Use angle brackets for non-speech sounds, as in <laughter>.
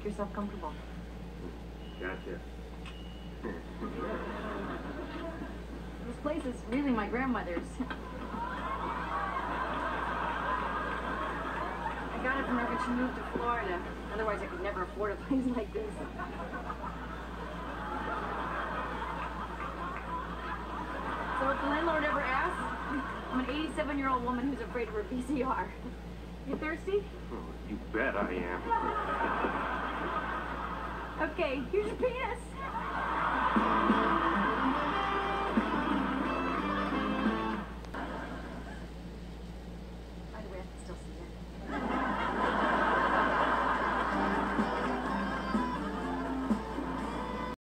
Make yourself comfortable. Gotcha. This place is really my grandmother's. I got it from her when she moved to Florida. Otherwise, I could never afford a place <laughs> like this. So if the landlord ever asks, I'm an 87-year-old woman who's afraid of her VCR. You thirsty? Oh, you bet I am. Okay, here's your penis. I still see it.